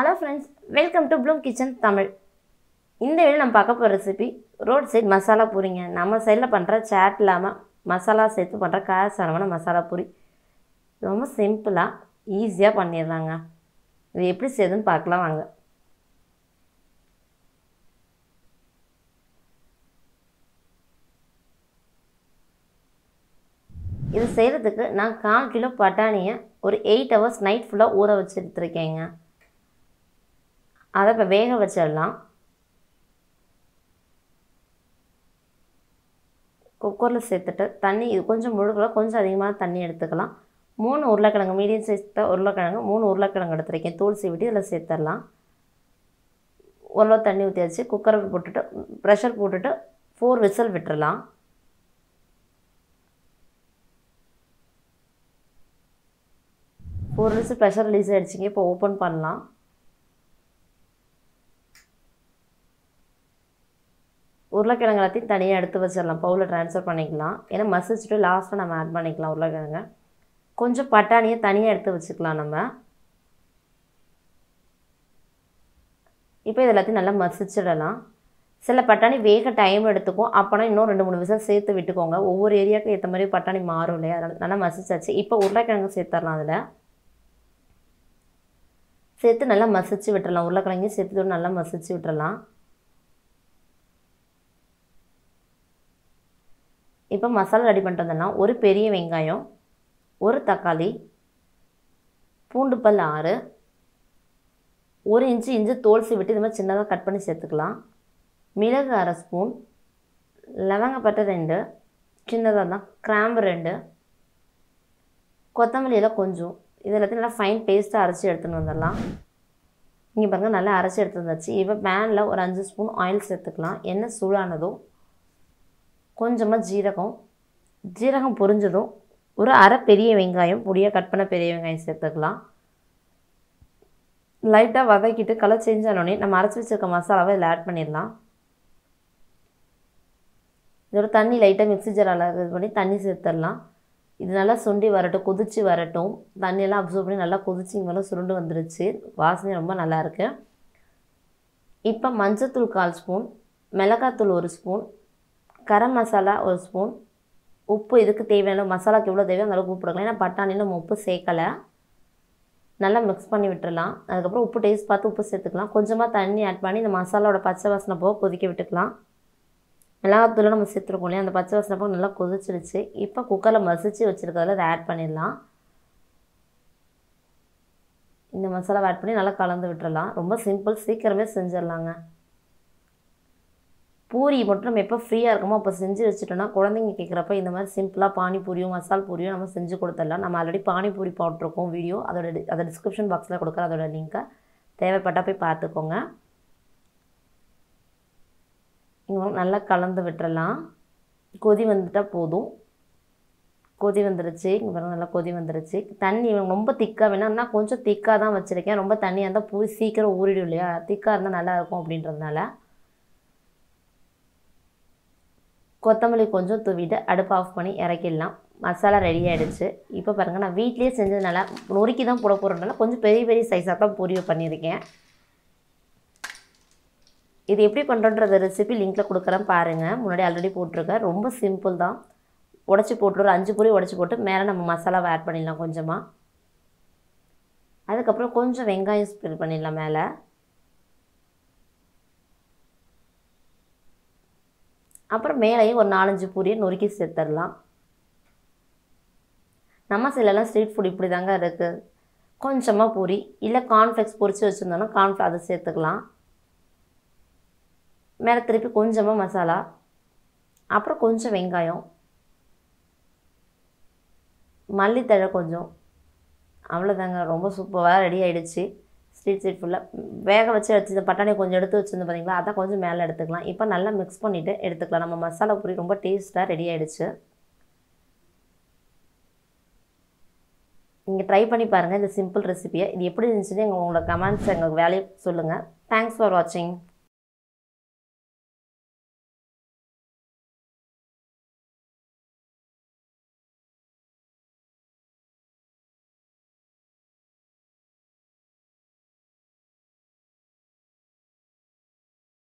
Hello friends welcome to bloom kitchen Tamil இந்த video நம்ம பார்க்க போகிற ரெசிபி ரோட் சைட் மசாலா பூரிங்க. நம்ம சைடில் பண்ணுற சேட் இல்லாமல் மசாலா சேர்த்து பண்ணுற காரசாரமான மசாலா பூரி. ரொம்ப சிம்பிளாக ஈஸியாக பண்ணிடலாங்க. இது எப்படி செய்யுதுன்னு பார்க்கலாம் வாங்க. இது செய்கிறதுக்கு நான் கால் கிலோ பட்டாணியை ஒரு எயிட் ஹவர்ஸ் நைட் ஃபுல்லாக ஊற வச்சு எடுத்துருக்கேங்க அதை இப்போ வேக வச்சிடலாம். குக்கரில் சேர்த்துட்டு தண்ணி இது கொஞ்சம் முழுக்கல கொஞ்சம் அதிகமாக தண்ணி எடுத்துக்கலாம். மூணு உருளைக்கிழங்கு மீடியம் சைஸ் உருளைக்கிழங்கு மூணு உருளைக்கிழங்கு எடுத்துருக்கேன் தூள் சீவிட்டு இதில் சேர்த்துடலாம். ஓரளவு தண்ணி ஊற்றி வச்சு குக்கரை போட்டுட்டு ப்ரெஷர் போட்டுட்டு ஃபோர் விசில் விட்டுறலாம். ஃபோர் விசில் ப்ரெஷர் ரிலீஸ் ஆகிடுச்சிங்க இப்போ ஓப்பன் பண்ணலாம். உருளைக்கிழங்கு எல்லாத்தையும் தனியாக எடுத்து வச்சிடலாம். பவுலில் ட்ரான்ஸ்ஃபர் பண்ணிக்கலாம். ஏன்னா மசிச்சுட்டு லாஸ்ட்டாக நம்ம ஆட் பண்ணிக்கலாம் உருளைக்கிழங்க. கொஞ்சம் பட்டாணியை தனியாக எடுத்து வச்சுக்கலாம் நம்ம. இப்போ இது எல்லாத்தையும் நல்லா மசிச்சிடலாம் சில பட்டாணி வேக டைம் எடுத்துக்கும். அப்போனா இன்னும் ரெண்டு மூணு விசில் சேர்த்து விட்டுக்கோங்க. ஒவ்வொரு ஏரியாவுக்கு ஏற்ற மாதிரி பட்டாணி மாறும் இல்லையா? அதனால் நல்லா மசிச்சாச்சு இப்போ உருளைக்கிழங்கு சேர்த்துடலாம் அதில். சேர்த்து நல்லா மசிச்சு விட்டுறலாம் உருளைக்கிழங்கையும் சேர்த்து நல்லா மசிச்சு விட்டுறலாம் இப்போ மசாலா ரெடி பண்ணிட்டு வந்தோம்னா ஒரு பெரிய வெங்காயம் ஒரு தக்காளி பூண்டு பல் ஆறு ஒரு இன்ச்சு இஞ்சி தோல்சி விட்டு இது மாதிரி சின்னதாக கட் பண்ணி சேர்த்துக்கலாம். மிளகு அரை ஸ்பூன் லவங்கப்பட்டை ரெண்டு சின்னதாக தான் கிராம்பு ரெண்டு கொத்தமல்லியில் கொஞ்சம். இது எல்லாத்தையும் நல்லா ஃபைன் பேஸ்ட்டாக அரைச்சி எடுத்துன்னு வந்துடலாம். இங்கே பாருங்கள் நல்லா அரைச்சி எடுத்து வந்தாச்சு. இப்போ பேனில் ஒரு அஞ்சு ஸ்பூன் ஆயில் சேர்த்துக்கலாம். எண்ணெய் சூடானதும் கொஞ்சமாக ஜீரகம். ஜீரகம் பொரிஞ்சதும் ஒரு அரை பெரிய வெங்காயம் பொடியாக கட் பண்ண பெரிய வெங்காயம் சேர்த்துக்கலாம். லைட்டாக வதக்கிட்டு கலர் சேஞ்ச் ஆனோடனே நம்ம அரைச்சி வச்சுருக்க மசாலாவை இதில் ஆட் பண்ணிடலாம். இதோட தண்ணி லைட்டாக மிக்ஸி ஜாரில் இது பண்ணி தண்ணி சேர்த்துடலாம். இது நல்லா சுண்டி வரட்டும் கொதித்து வரட்டும். தண்ணியெல்லாம் அப்சர்வ் பண்ணி நல்லா கொதிச்சு இங்கெல்லாம் மேலே சுருண்டு வந்துருச்சு. வாசனை ரொம்ப நல்லாயிருக்கு இப்போ மஞ்சத்தூள் கால் ஸ்பூன் மிளகாத்தூள் ஒரு ஸ்பூன் கரம் மசாலா ஒரு ஸ்பூன் உப்பு இதுக்கு தேவையான மசாலாக்கு எவ்வளோ தேவையோ அந்தளவுக்கு உப்பு போட்டுக்கலாம் ஏன்னா பட்டாணியில் நம்ம உப்பு சேர்க்கலை. நல்லா மிக்ஸ் பண்ணி விட்டுடலாம். அதுக்கப்புறம் உப்பு டேஸ்ட் பார்த்து உப்பு சேர்த்துக்கலாம். கொஞ்சமாக தண்ணி ஆட் பண்ணி இந்த மசாலாவோட பச்சை வாசனை போக கொதிக்க விட்டுக்கலாம். மிளகாத்தூள் நம்ம சேர்த்துருக்கோம் இல்லையா? அந்த பச்சை வாசனை போக நல்லா கொதிச்சிருச்சு. இப்போ குக்கரில் மசிச்சு வச்சுருக்கிறதுல அதை ஆட் பண்ணிடலாம். இந்த மசாலாவை ஆட் பண்ணி நல்லா கலந்து விட்டுறலாம் ரொம்ப சிம்பிள் சீக்கிரமே செஞ்சிடலாங்க. பூரி மட்டும் நம்ம எப்போ ஃப்ரீயாக இருக்கமோ அப்போ செஞ்சு வச்சுட்டோம்னா குழந்தைங்க கேட்குறப்ப இந்த மாதிரி சிம்பிளாக பானிபூரியும் மசால் பூரியும் நம்ம செஞ்சு கொடுத்துடலாம். நம்ம ஆல்ரெடி பானிபூரி போட்டிருக்கோம் வீடியோ அதோட அதை டிஸ்கிரிப்ஷன் பாக்ஸில் கொடுக்குற அதோட லிங்க்கை தேவைப்பட்டால் போய் பார்த்துக்கோங்க. இங்கே நல்லா கலந்து விட்டுறலாம். கொதி வந்துட்டால் போதும். கொதி வந்துருச்சு. இங்கே பாருங்கள் நல்லா கொதி வந்துருச்சு. தண்ணி ரொம்ப திக்காக வேணாம்னா கொஞ்சம் திக்காக தான் வச்சுருக்கேன். ரொம்ப தண்ணியாக இருந்தால் பூ சீக்கிரம் ஊறிடும் இல்லையா? திக்காக இருந்தால் நல்லாயிருக்கும் அப்படின்றதுனால. கொத்தமல்லி கொஞ்சம் தூவிட்டு அடுப்பு ஆஃப் பண்ணி இறக்கிடலாம். மசாலா ரெடி ஆகிடுச்சு இப்போ பாருங்கள் நான் வீட்லேயே செஞ்சதுனால நொறுக்கி தான் போட போகிறதுனால கொஞ்சம் பெரிய பெரிய சைஸாக தான் பொரியல் பண்ணியிருக்கேன். இது எப்படி பண்ணுறோன்றது ரெசிபி லிங்க்கில் கொடுக்குறேன் பாருங்கள் முன்னாடி ஆல்ரெடி போட்டிருக்கேன். ரொம்ப சிம்பிள் தான். உடச்சி போட்டு ஒரு அஞ்சு பொரி உடச்சி போட்டு மேலே நம்ம மசாலாவை ஆட் பண்ணிடலாம் கொஞ்சமாக அதுக்கப்புறம் கொஞ்சம் வெங்காயம் ஸ்ப்ரெட் பண்ணிடலாம் மேலே. அப்புறம் மேலேயும் ஒரு நாலஞ்சு பூரியை நொறுக்கி சேர்த்துடலாம். நம்ம சைட்லலாம் ஸ்ட்ரீட் ஃபுட் இப்படி தாங்க இருக்குது கொஞ்சமாக பூரி இல்லை கார்ன்ஃப்ளெக்ஸ் பொரித்து வச்சுருந்தோன்னா கார்ன்ஃப்ளா அதை சேர்த்துக்கலாம். மேலே திருப்பி கொஞ்சமாக மசாலா அப்புறம் கொஞ்சம் வெங்காயம் மல்லித்தழை கொஞ்சம். அவ்வளோதாங்க ரொம்ப சூப்பராக ரெடி ஆகிடுச்சு ஸ்ட்ரீட் சைட் ஃபுல்லாக வேக வச்சு வச்சு பட்டாணி கொஞ்சம் எடுத்து வச்சுருந்து பார்த்திங்களா அதை கொஞ்சம் மேலே எடுத்துக்கலாம். இப்போ நல்லா மிக்ஸ் பண்ணிவிட்டு எடுத்துக்கலாம். நம்ம மசாலா பூரி ரொம்ப டேஸ்ட்டாக ரெடி ஆகிடுச்சு நீங்கள் ட்ரை பண்ணி பாருங்கள் இந்த சிம்பிள் ரெசிபியை இது எப்படி இருந்துச்சுன்னு எங்கள் உங்களோட கமெண்ட்ஸ் எங்களுக்கு வேலையை சொல்லுங்கள் தேங்க்ஸ் ஃபார் வாட்சிங்